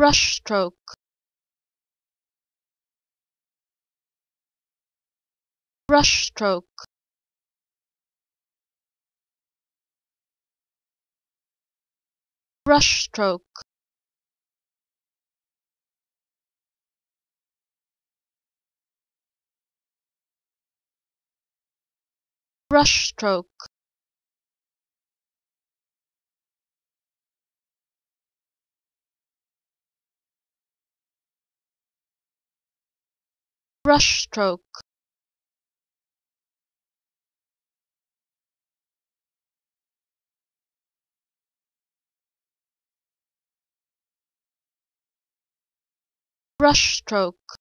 brushstroke. Brushstroke. Brushstroke. Brushstroke brushstroke. Brushstroke